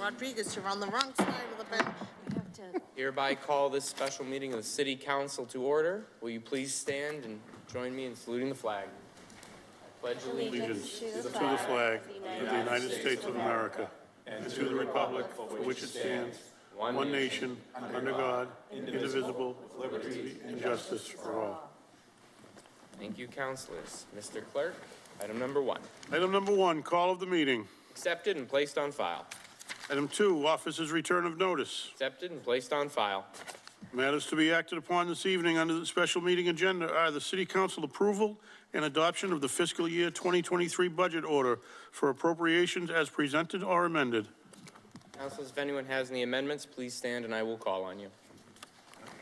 Rodrigues, you're on the wrong side of the bench. You have to, Hereby call this special meeting of the City Council to order. Will you please stand and join me in saluting the flag? I Pledge allegiance allegiance to the flag of the United States of America and to the republic for which it stands, one nation, under God, indivisible, with liberty and justice for all. Thank you, councilors. Mr. Clerk, item number one, Item number one, call of the meeting. accepted and placed on file. Item two, officers' return of notice. Accepted and placed on file. Matters to be acted upon this evening under the special meeting agenda are the city council approval and adoption of the fiscal year 2023 budget order for appropriations as presented or amended. Councilors, if anyone has any amendments, please stand and I will call on you.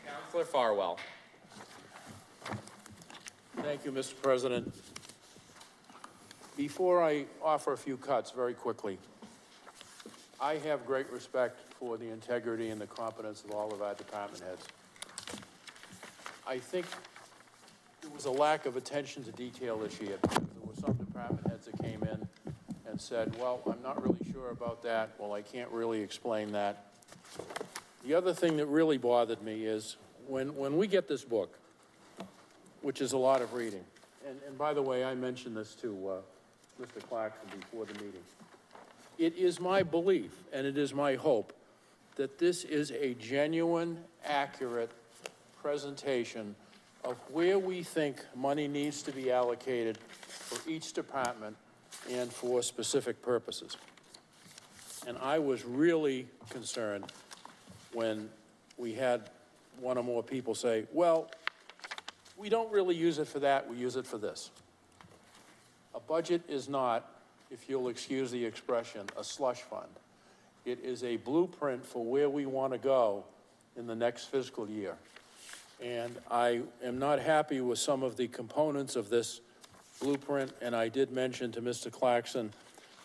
Councilor Farwell. Thank you, Mr. President. Before I offer a few cuts very quickly, I have great respect for the integrity and the competence of all of our department heads. I think there was a lack of attention to detail this year. There were some department heads that came in and said, well, I'm not really sure about that. Well, I can't really explain that. The other thing that really bothered me is when, when we get this book, which is a lot of reading. And, and by the way, I mentioned this to uh, Mr. Clarkson before the meeting. It is my belief, and it is my hope, that this is a genuine, accurate presentation of where we think money needs to be allocated for each department and for specific purposes. And I was really concerned when we had one or more people say, well, we don't really use it for that, we use it for this. A budget is not, if you'll excuse the expression, a slush fund. It is a blueprint for where we want to go in the next fiscal year. And I am not happy with some of the components of this blueprint, and I did mention to Mr. Clarkson,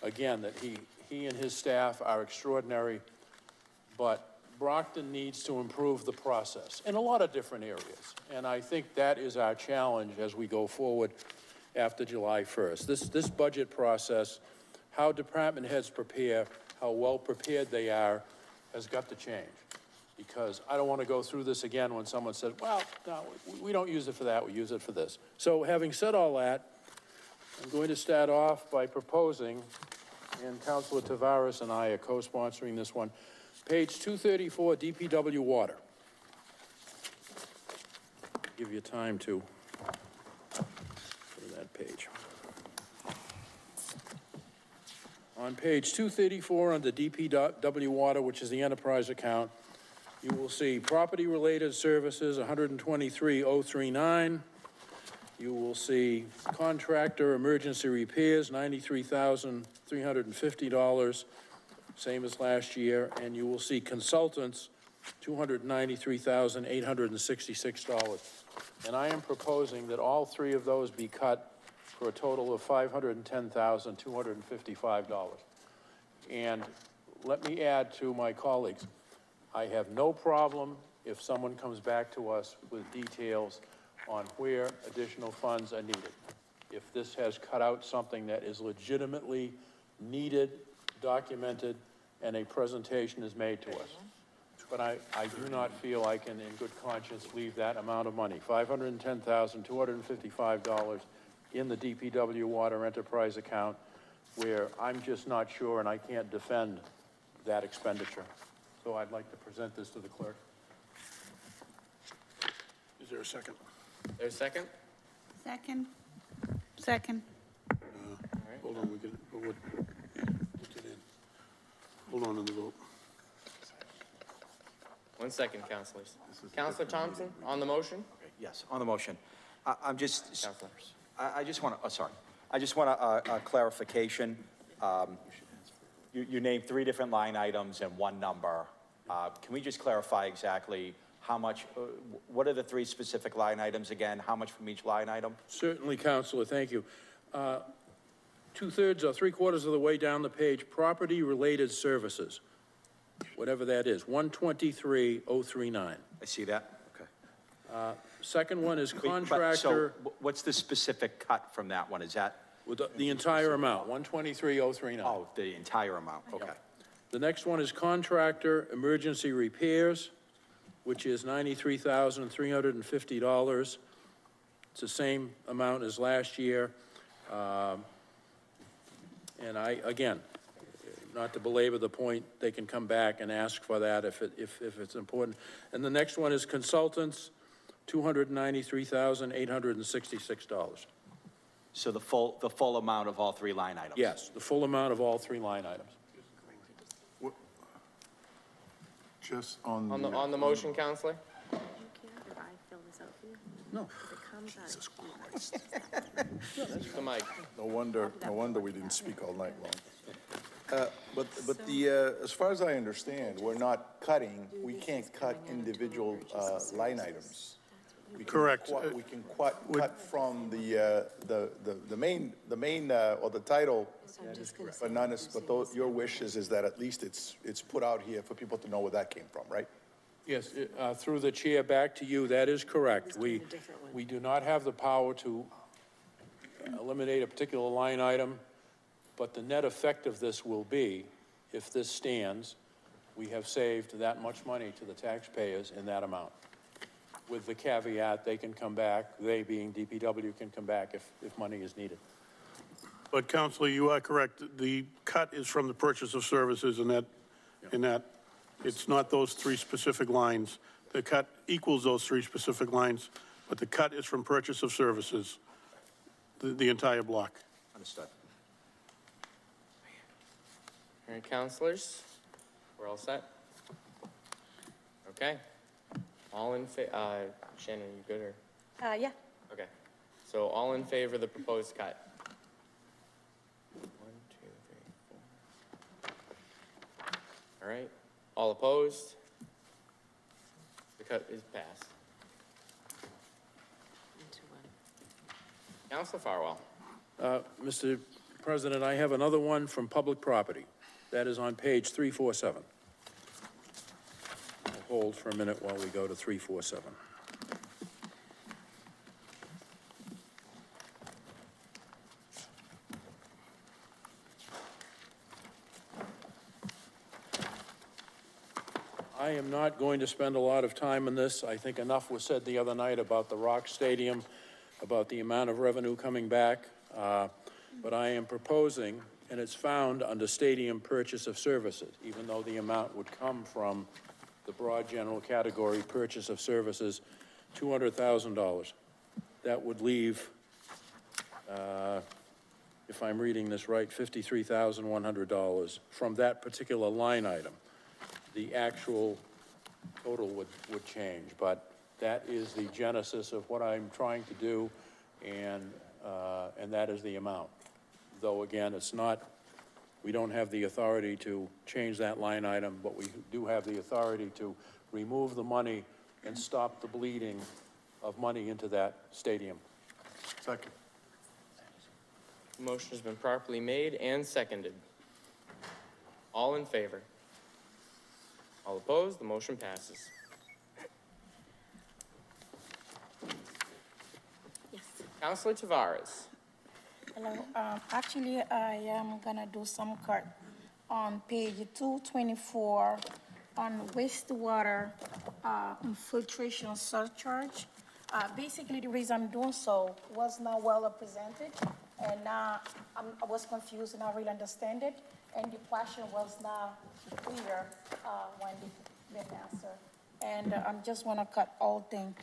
again, that he, he and his staff are extraordinary, but Brockton needs to improve the process in a lot of different areas. And I think that is our challenge as we go forward after July 1st. This, this budget process, how department heads prepare, how well prepared they are, has got to change. Because I don't want to go through this again when someone says, well, no, we- we don't use it for that, we use it for this. So having said all that, I'm going to start off by proposing, and Councilor Tavares and I are co-sponsoring this one, page 234, DPW Water. Give you time to page. On page 234, under DPW Water, which is the enterprise account, you will see property-related services, 123,039. You will see contractor emergency repairs, $93,350, same as last year. And you will see consultants, $293,866. And I am proposing that all three of those be cut for a total of $510,255. And let me add to my colleagues, I have no problem if someone comes back to us with details on where additional funds are needed. If this has cut out something that is legitimately needed, documented, and a presentation is made to us. But I, I do not feel I can in good conscience leave that amount of money, $510,255 in the DPW Water Enterprise account, where I'm just not sure and I can't defend that expenditure. So I'd like to present this to the clerk. Is there a second? There's a second? Second. Second. Uh, hold on, we can, we'll, we'll get it in. Hold on on the vote. One second, councilors. Counselor Thompson, on the motion? Yes, on the motion. I- I'm just, Counselor. I I just want to, oh, sorry. I just want a- a a clarification. Um, You you named three different line items and one number. Uh, Can we just clarify exactly how much, uh, what are the three specific line items again? How much from each line item? Certainly, Counselor, thank you. Uh, Two-thirds or three-quarters of the way down the page, property-related services, whatever that is, 123,039. I see that? Okay. Second one is Wait, but- contractor, wh- what's the specific cut from that one? Is that, with the- the entire amount, 123,039. oh, the entire amount? Okay. The next one is contractor emergency repairs, which is $93,350. It's the same amount as last year. Um, And I, again, not to belabor the point, they can come back and ask for that if it, if, if it's important. And the next one is consultants, $293,866. So the full, the full amount of all three line items? Yes, the full amount of all three line items. Just on On the, the, on the motion, Counselor? If I fill this out for you? No. If it comes out. Use the mic. no wonder, no wonder we didn't speak all night long. Uh, But, but the, uh, as far as I understand, we're not cutting, we can't cut individual uh, line items. We can Correct. cut- We can cut, cut from the, uh, the, the the main, the main, uh, or the title, So I'm just gonna say. but not, as- but tho- your wishes is, is that at least it's, it's put out here for people to know where that came from, right? Yes, uh, through the chair, back to you, that is correct. We, a different one. we do not have the power to eliminate a particular line item, but the net effect of this will be, if this stands, we have saved that much money to the taxpayers in that amount. With the caveat, they can come back, they being DPW can come back if, if money is needed. But Counselor, you are correct. The cut is from the purchase of services and that, in that, it's not those three specific lines. The cut equals those three specific lines, but the cut is from purchase of services, the, the entire block. Understood. All right, counselors, we're all set? Okay. All in fa, uh, Shannon, you good or? Uh, yeah. Okay. So all in favor of the proposed cut? One, two, three, four. All right. All opposed? The cut is passed. Counselor Farwell. Uh, Mr. President, I have another one from public property. That is on page 347. Hold for a minute while we go to 347. I am not going to spend a lot of time on this. I think enough was said the other night about the Rock Stadium, about the amount of revenue coming back. Uh, But I am proposing, and it's found under stadium purchase of services, even though the amount would come from the broad general category purchase of services, $200,000. That would leave, uh, if I'm reading this right, $53,100 from that particular line item the actual total would, would change, but that is the genesis of what I'm trying to do, and, uh, and that is the amount. Though, again, it's not, we don't have the authority to change that line item, but we do have the authority to remove the money and stop the bleeding of money into that stadium. Second. Motion has been properly made and seconded. All in favor? All opposed? The motion passes. Yes. Counselor Tavares. Hello, um, actually, I am gonna do some cut on page two twenty-four on wastewater, uh, infiltration surcharge. Uh, basically, the reason I'm doing so was not well represented, and I'm, I was confused and I really understand it, and the question was not clear, uh, when the, the answer. And uh, I'm just wanna cut all thing,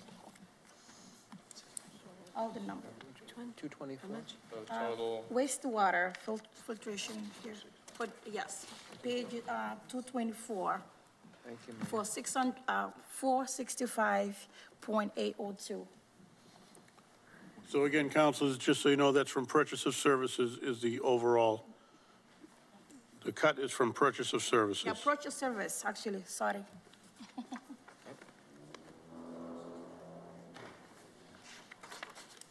all the number. Which one? Two twenty-four? How total, Wastewater fil- filtration here, but yes, page, uh, two twenty-four. For six hun, uh, four sixty-five point eight oh two. So again, councilors, just so you know, that's from purchase of services is the overall. The cut is from purchase of services. Yeah, purchase of service, actually, sorry.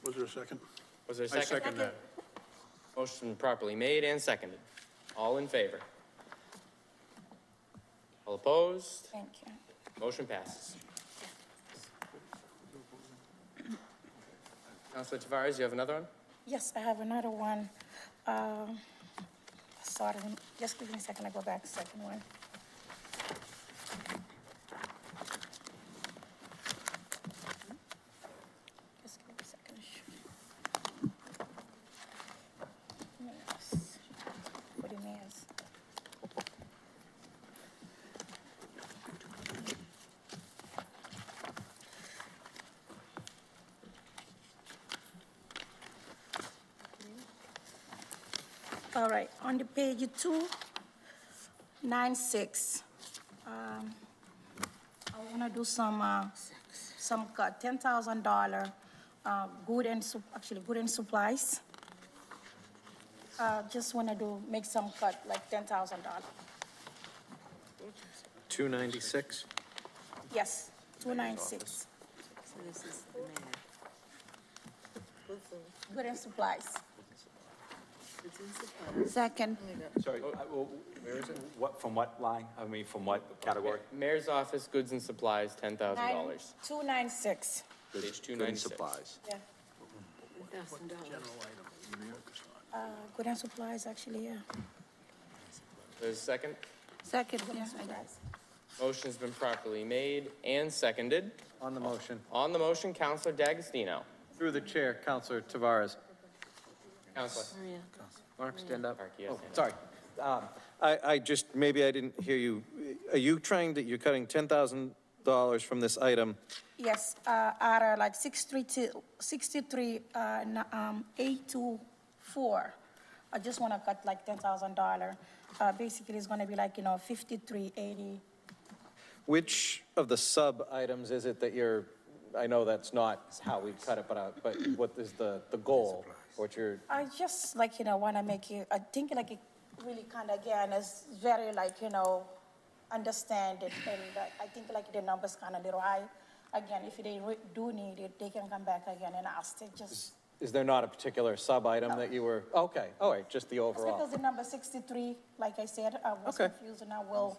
Was there a second? was there a I second? second that. Motion properly made and seconded. All in favor? All opposed? Thank you. Motion passes. Counselor Tavares, you have another one? Yes, I have another one. Um, sorry, just give me a second, I go back, second one. Just give me a second. Yes, For the mayors. All right, on the page two, nine six, um, I wanna do some, uh, some cut, ten thousand dollar, uh, good and, sup- actually, good and supplies. Uh, just wanna do, make some cut, like ten thousand dollar. 296? Yes, two nine six, So this is the mayor. good and supplies. It's in supply. Second. Sorry, I- well, what, from what line? I mean, from what category? Mayor's office, goods and supplies, ten thousand dollars. two nine six, Page two Good ninety-six. supplies. yeah. Thousand dollars. Uh, good and supplies, actually, yeah. There's a second? Second, yeah. Supplies. Motion's been properly made and seconded. On the motion, On the motion, Counselor D'Agostino. through the chair, Counselor Tavares. Counselor. Maria, Mark, stand up. Mark, yes, Oh, stand sorry. Um, I, I just, maybe I didn't hear you. Are you trying to, you're cutting $10,000 from this item? Yes, uh, out of like six three two, sixty-three, uh, n- um, eight two four. I just wanna cut like ten thousand dollar. Uh, basically, it's gonna be like, you know, fifty-three eighty. Which of the sub-items is it that you're, I know that's not how we cut it, but, uh, but what is the, the goal? What you're, I just like, you know, wanna make it, I think like it really kinda, again, is very like, you know, understand it, and uh, I think like the numbers kinda little high. Again, if they re- do need it, they can come back again and ask, it just, is there not a particular sub-item that you were, okay, all right, just the It's overall? because the number sixty-three, like I said, I was Okay. confused and I will.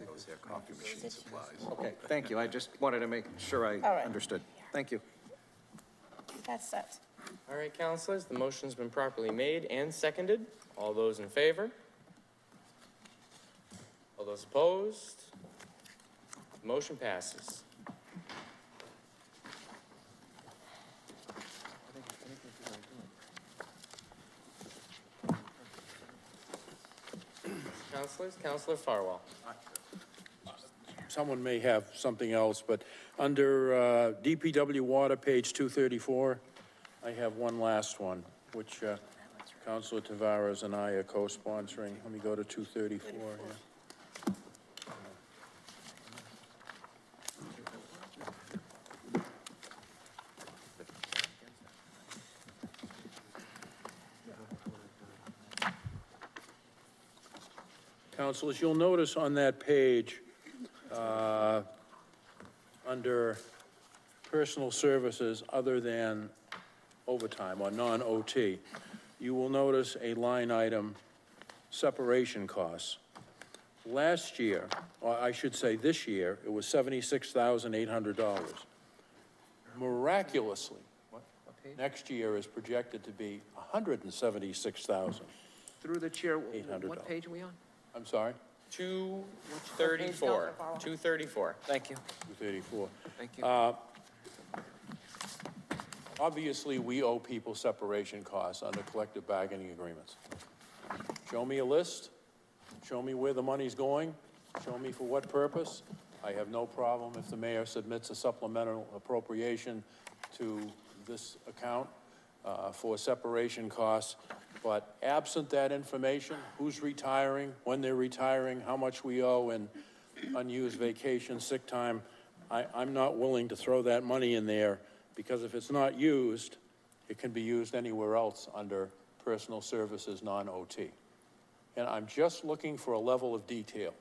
Okay, thank you. I just wanted to make sure I All right. understood. Thank you. That's it. All right, counselors, the motion's been properly made and seconded. All those in favor? All those opposed? Motion passes. Counselors, Counselor Farwell. Someone may have something else, but under uh, DPW Water, page 234, I have one last one, which uh, Counselor Tavares and I are co-sponsoring. Let me go to 234 here. Councilors, you'll notice on that page, uh, under personal services other than overtime or non-OT, you will notice a line item, separation costs. Last year, or I should say this year, it was seventy-six thousand eight hundred dollars. Miraculously, next year is projected to be hundred and seventy-six thousand. Through the chair, $800. what page are we on? I'm sorry, Two thirty-four, two thirty-four. Thank you. two thirty-four. Thank you. Uh, Obviously, we owe people separation costs under collective bargaining agreements. Show me a list, show me where the money's going, show me for what purpose. I have no problem if the mayor submits a supplemental appropriation to this account uh, for separation costs. But absent that information, who's retiring, when they're retiring, how much we owe in unused vacation, sick time, I, I'm not willing to throw that money in there, because if it's not used, it can be used anywhere else under personal services, non-OT. And I'm just looking for a level of detail.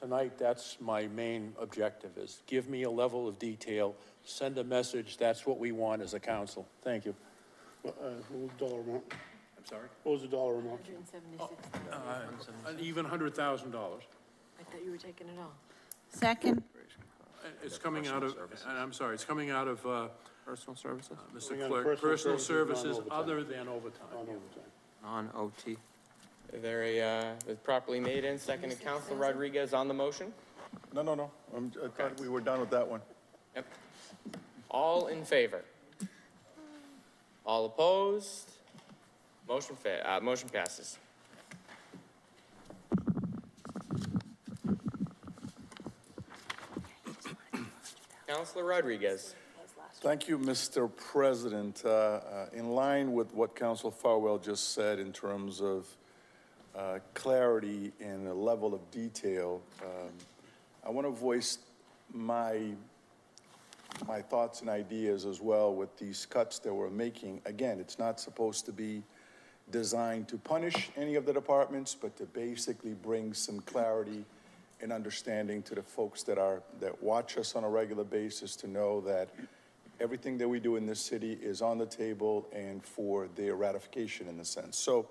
Tonight, that's my main objective, is give me a level of detail, send a message, that's what we want as a council. Thank you. Uh, what was the dollar amount? I'm sorry? What was the dollar amount? hundred and seventy-six. An uh, uh, even hundred thousand dollars. I thought you were taking it all. Second, It's coming out of, and I'm sorry, it's coming out of, uh, Personal services? Mr. Out of Clerk, personal personal services, services non-overtime. other than overtime. Non-overtime. Non-OT. Is there a, uh, is properly made and seconded, Counselor Rodrigues on the motion? No, no, no, I'm, I thought we were done with that one. Yep. All in favor? All opposed? Motion fa, uh, motion passes. Counselor Rodrigues. Thank you, Mr. President. Uh, uh, In line with what Council Farwell just said in terms of uh, clarity and the level of detail, um, I want to voice my, my thoughts and ideas as well with these cuts that we're making. Again, it's not supposed to be designed to punish any of the departments, but to basically bring some clarity and understanding to the folks that are, that watch us on a regular basis to know that everything that we do in this city is on the table and for their ratification in the sense. So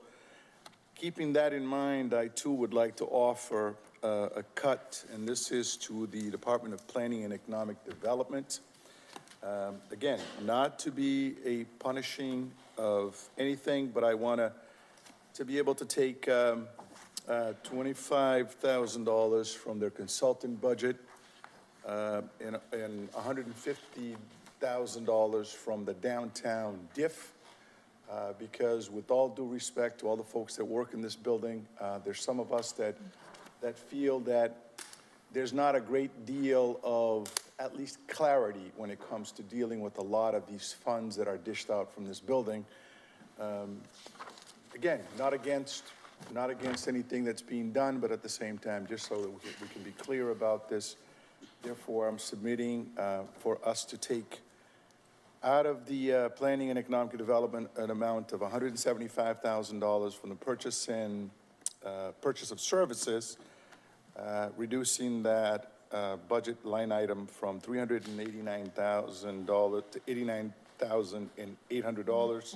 keeping that in mind, I too would like to offer uh, a cut, and this is to the Department of Planning and Economic Development. Um, Again, not to be a punishing of anything, but I want to, to be able to take um, uh, $25,000 from their consulting budget uh, and and $150,000 from the downtown DIF, uh, because with all due respect to all the folks that work in this building, uh, there's some of us that, that feel that there's not a great deal of at least clarity when it comes to dealing with a lot of these funds that are dished out from this building. Um, Again, not against, not against anything that's being done, but at the same time, just so that we can- be clear about this. Therefore, I'm submitting uh, for us to take out of the uh, Planning and Economic Development an amount of $175,000 from the purchase and, uh, purchase of services, uh, reducing that uh, budget line item from $389,000 to $89,800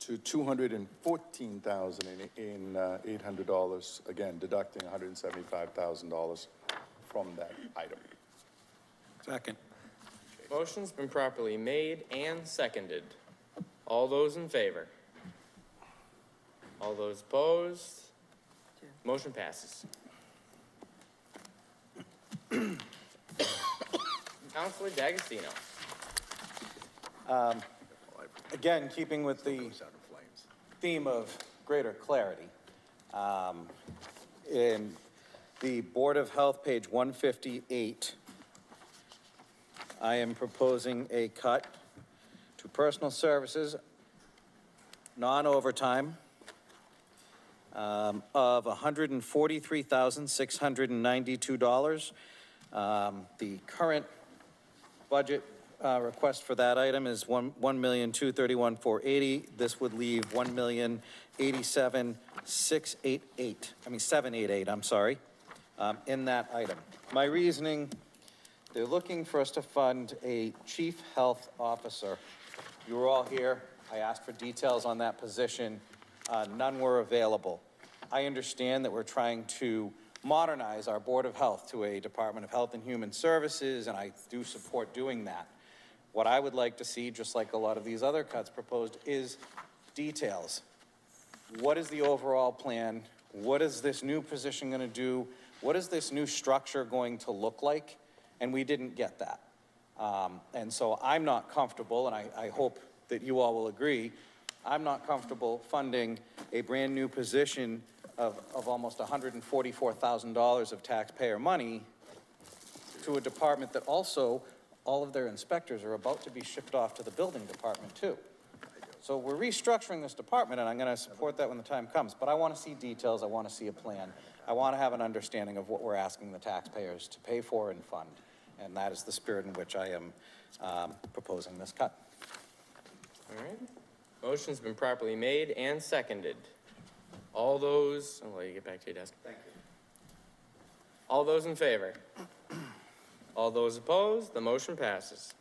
to 214,000 in in, uh, $800, again deducting $175,000 from that item. Second. Motion's been properly made and seconded. All those in favor? All those opposed? Motion passes. Counselor D'Agostino. Again, keeping with the theme of greater clarity, um, in the Board of Health, page 158, I am proposing a cut to personal services, non-overtime, um, of $143,692. Um, The current budget uh, request for that item is one, one million, two thirty-one, four eighty. This would leave one million, eighty-seven, six eight eight, I mean, seven eight eight, I'm sorry, um, in that item. My reasoning, they're looking for us to fund a chief health officer. You were all here. I asked for details on that position. Uh, none were available. I understand that we're trying to modernize our Board of Health to a Department of Health and Human Services, and I do support doing that. What I would like to see, just like a lot of these other cuts proposed, is details. What is the overall plan? What is this new position going to do? What is this new structure going to look like? And we didn't get that. Um, And so I'm not comfortable, and I, I hope that you all will agree, I'm not comfortable funding a brand-new position of, of almost $144,000 of taxpayer money to a department that also, all of their inspectors are about to be shipped off to the building department too. So we're restructuring this department, and I'm gonna support that when the time comes, but I wanna see details, I wanna see a plan. I wanna have an understanding of what we're asking the taxpayers to pay for and fund, and that is the spirit in which I am, um, proposing this cut. All right. Motion's been properly made and seconded. All those, I'll let you get back to your desk. Thank you. All those in favor? All those opposed? The motion passes.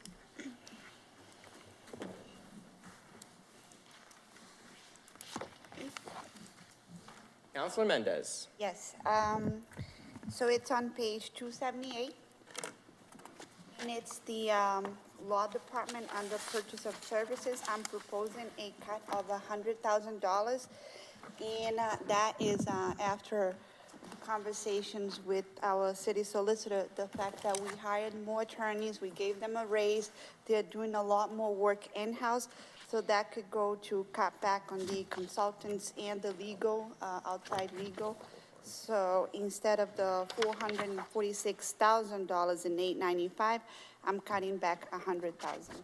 Counselor Mendes. Yes, um, so it's on page two seventy-eight. And it's the, um, law department under purchase of services. I'm proposing a cut of a hundred thousand dollars. And uh, that is uh, after conversations with our city solicitor, the fact that we hired more attorneys, we gave them a raise, they're doing a lot more work in-house, so that could go to cut back on the consultants and the legal, uh, outside legal. So instead of the four hundred and forty-six thousand dollars in eight ninety-five, I'm cutting back a hundred thousand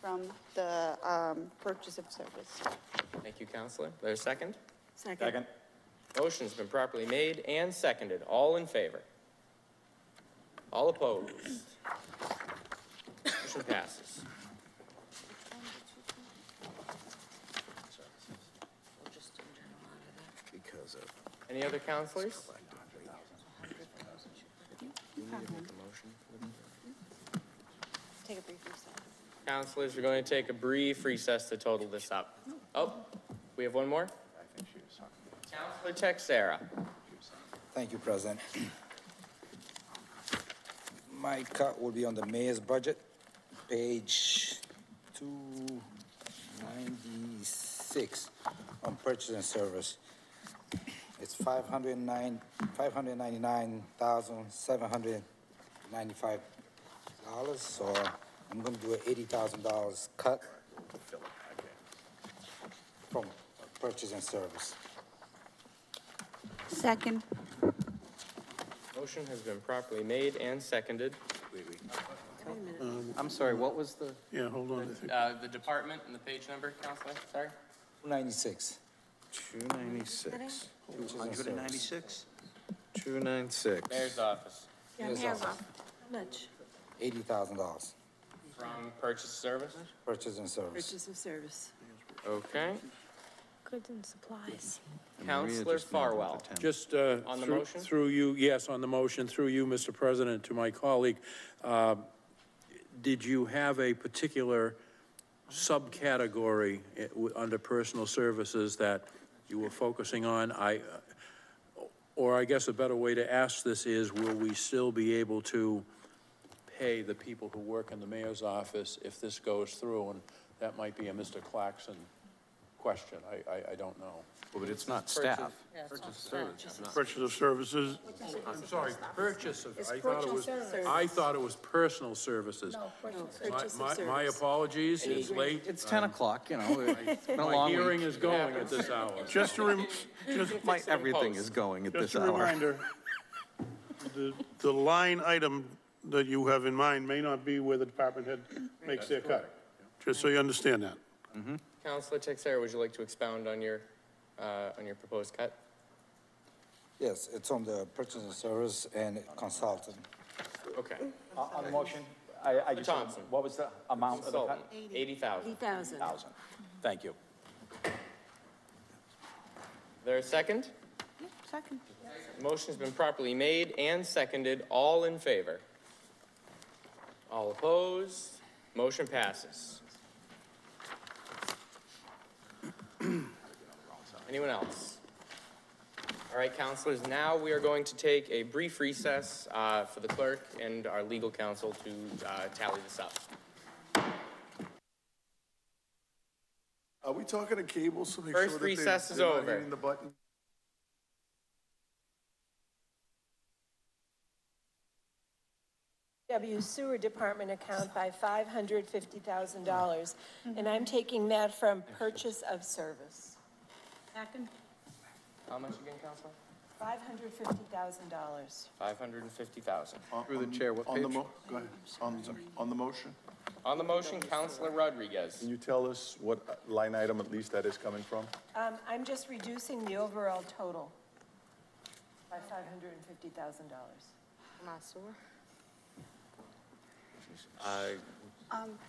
from the um, purchase of service. Thank you, Counselor. There's a second? Second? Motion's been properly made and seconded. All in favor? All opposed? Motion passes. Because of. Any other counselors? Take a brief recess. Counselors, we're going to take a brief recess to total this up. Oh, we have one more? Counselor Teixeira. Thank you, President. My cut will be on the mayor's budget, page two ninety-six on purchase and service. It's five hundred and nine, five hundred and ninety-nine thousand, seven hundred ninety-five dollars, so I'm gonna do an eighty thousand dollars cut from purchase and service. Second. Motion has been properly made and seconded. I'm sorry, what was the? Yeah, hold on. I think- Uh, the department and the page number, Counselor, sorry? Two ninety-six. Two ninety-six. Hundred and ninety-six? Two nine six. Mayor's office. Yeah, Yes, hands off. How much? Eighty thousand dollars, From purchase service? purchase and service. Purchase of service. Okay. Goods and supplies. Counselor Farwell. Just uh, On the through- motion? Through you, yes, on the motion, through you, Mr. President, to my colleague. uh, Did you have a particular subcategory eh, w- under personal services that you were focusing on? I, uh, or I guess a better way to ask this is, will we still be able to pay the people who work in the mayor's office if this goes through? And that might be a Mr. Clarkson question. I, I, I don't know. But it's not staff. Purchase of services, I'm sorry, purchase of, I thought it was, I thought it was personal services. My- Purchase of My, my service. apologies, it's late. It's ten o'clock, you know, it's been a My long hearing week. is going at this hour. just to rem, just, My, everything is going at just this a hour. reminder, the, the line item that you have in mind may not be where the department head makes their cut. Just so you understand that. Mm-hmm. Counselor Teixeira, would you like to expound on your, uh, on your proposed cut? Yes, it's on the purchase and service and consultant. Okay. Uh, On the motion, I, I just, Thompson. what was the amount of the Consultant, cut? eighty thousand. Eight thousand. Thousand. Thank you. There a second? Second. Motion's been properly made and seconded. All in favor? All opposed? Motion passes. Anyone else? All right, counselors, now we are going to take a brief recess uh, for the clerk and our legal counsel to uh, tally this up. Are we talking to cable, so make First sure that they- recess is they're not over. hitting the button? W Sewer Department account by $550,000, and I'm taking that from purchase of service. Second. How much again, counselor? $550,000. Five hundred and fifty thousand. On- Through the on- chair, what On the page? mo, go ahead. On, on the motion? On the motion, Counselor Rodrigues. Can you tell us what uh, line item at least that is coming from? Um, I'm just reducing the overall total by $550,000. Uh,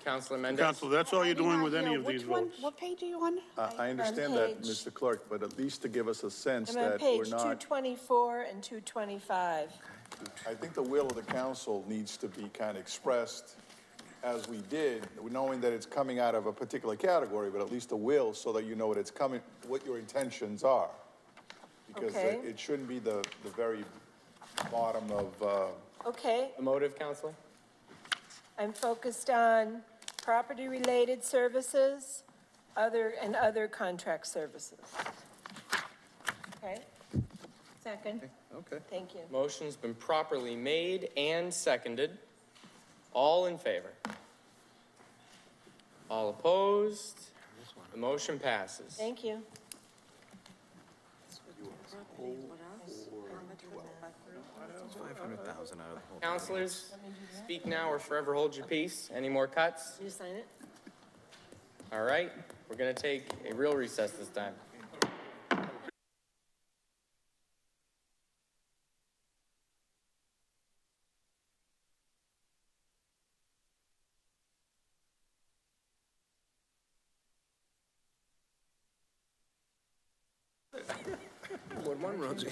Counselor Mendes. Counsel, that's all you're doing with any of Which these one- votes. What page are you on? Uh, I understand that, page- Mr. Clerk, but at least to give us a sense I'm on that we're page not, 224 and 225. I think the will of the council needs to be kind of expressed as we did, knowing that it's coming out of a particular category, but at least a will so that you know what it's coming, what your intentions are. Because it Okay. it shouldn't be the, the very bottom of, uh, Okay, The motive, Counselor? I'm focused on property-related services, other, and other contract services. Okay? Second. Okay. Thank you. Motion's been properly made and seconded. All in favor? All opposed? The motion passes. Thank you. 500,000 out of the whole. Counselors, speak now or forever hold your peace. Any more cuts? You sign it? All right, we're gonna take a real recess this time. Ward one runs in.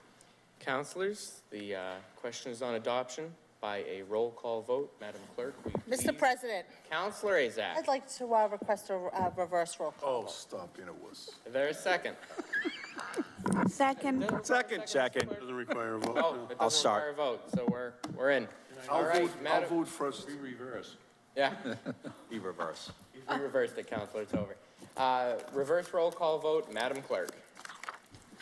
counselors, the uh, question is on adoption by a roll call vote. Madam Clerk, will Mr. President, Counselor Asack, I'd like to uh, request a uh, reverse roll call. Oh, stop, being a wuss. is there a second? Second, Second. Second. Doesn't require a vote. Oh, no. it I'll doesn't start. require a vote, so we're, we're in. All I'll right, vote, I'll Madam, vote first. Reverse. yeah, Be reverse. we reversed it, Counselor, it's over. Uh, Reverse roll call vote, Madam Clerk.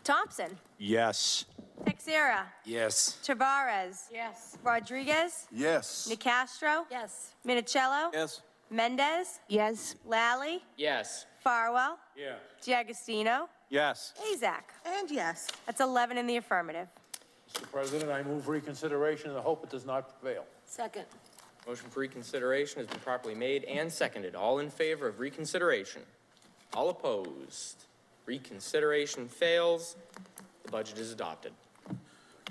Thompson, Yes. Teixeira, Yes. Tavares, Yes. Rodrigues, Yes. Nicastro, Yes. Minichiello, Yes. Mendes, yes. Lally, Yes. Farwell, Yeah. D'Agostino, Yes. Asack. And yes. That's 11 in the affirmative. Mr. President, I move reconsideration in the hope it does not prevail. Second. Motion for reconsideration has been properly made and seconded. All in favor of reconsideration? All opposed? Reconsideration fails. The budget is adopted.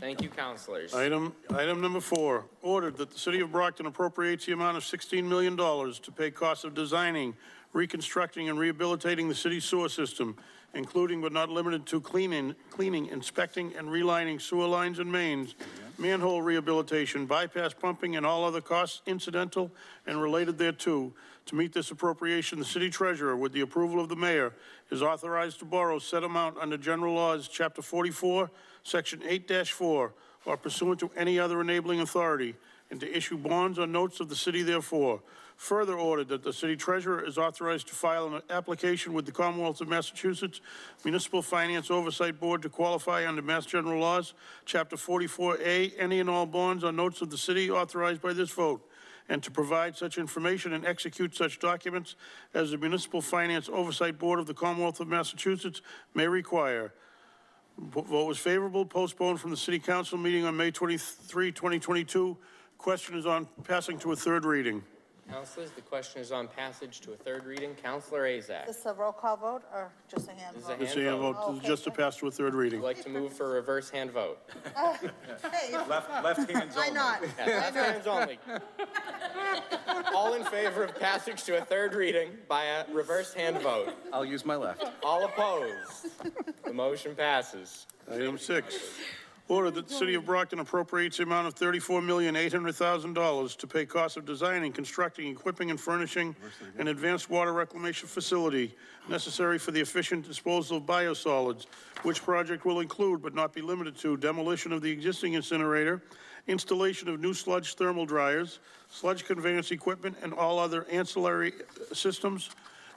Thank you, counselors. Item, item number four, ordered that the city of Brockton appropriates the amount of $16 million to pay costs of designing, reconstructing, and rehabilitating the city's sewer system, including but not limited to cleaning, cleaning, inspecting, and relining sewer lines and mains, manhole rehabilitation, bypass pumping, and all other costs incidental and related thereto. To meet this appropriation, the city treasurer, with the approval of the mayor, is authorized to borrow said amount under general laws, chapter 44, section 8-4, or pursuant to any other enabling authority, and to issue bonds or notes of the city therefore. Further ordered that the city treasurer is authorized to file an application with the Commonwealth of Massachusetts Municipal Finance Oversight Board to qualify under Mass General Laws, Chapter 44A, any and all bonds or notes of the city authorized by this vote, and to provide such information and execute such documents as the Municipal Finance Oversight Board of the Commonwealth of Massachusetts may require. Vote was favorable, postponed from the city council meeting on May 23, 2022. Question is on passing to a third reading. Counselors, the question is on passage to a third reading. Councilor Asack, Is this a roll call vote or just a hand This is a vote? This is hand a vote. vote, just to pass to a third reading. Would like to move for a reverse hand vote. Hey, Left, left hands why only. not? Yeah, left hands only. All in favor of passage to a third reading by a reverse hand vote? I'll use my left. All opposed? The motion passes. Item six, order that the city of Brockton appropriates the amount of thirty-four million, eight hundred thousand dollars to pay costs of designing, constructing, equipping, and furnishing an advanced water reclamation facility necessary for the efficient disposal of biosolids, which project will include but not be limited to demolition of the existing incinerator, installation of new sludge thermal dryers, sludge conveyance equipment, and all other ancillary systems,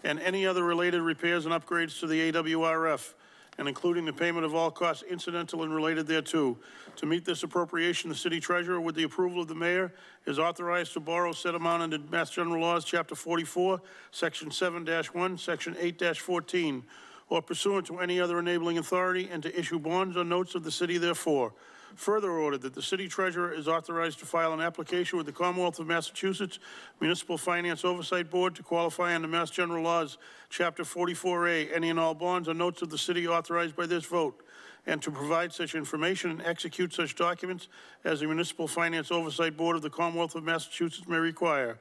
and any other related repairs and upgrades to the AWRF, and including the payment of all costs incidental and related thereto. To meet this appropriation, the city treasurer, with the approval of the mayor, is authorized to borrow said amount under Mass General Laws, Chapter 44, Section 7-1, Section 8-14, or pursuant to any other enabling authority, and to issue bonds or notes of the city therefore. Further ordered that the city treasurer is authorized to file an application with the Commonwealth of Massachusetts Municipal Finance Oversight Board to qualify under Mass General Laws, Chapter 44A, any and all bonds or notes of the city authorized by this vote, and to provide such information and execute such documents as the Municipal Finance Oversight Board of the Commonwealth of Massachusetts may require.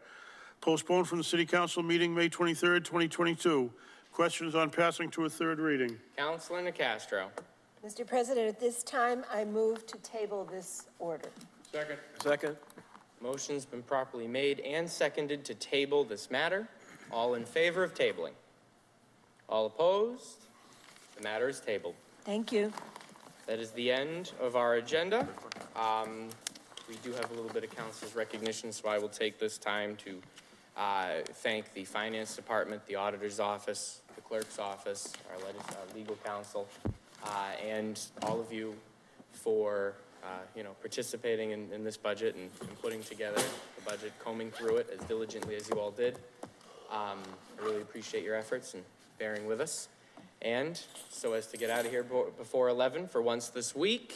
Postponed from the city council meeting, May 23rd, 2022. Questions on passing to a third reading? Counselor Nicastro, Mr. President, at this time, I move to table this order. Second. Second. Motion's been properly made and seconded to table this matter. All in favor of tabling? All opposed? The matter is tabled. Thank you. That is the end of our agenda. Um, We do have a little bit of council's recognition, so I will take this time to uh, thank the finance department, the auditor's office, the clerk's office, our leg- uh, legal counsel, uh, and all of you for, uh, you know, participating in, in this budget and and putting together the budget, combing through it as diligently as you all did. Um, I really appreciate your efforts and bearing with us. And so as to get out of here before 11 for once this week,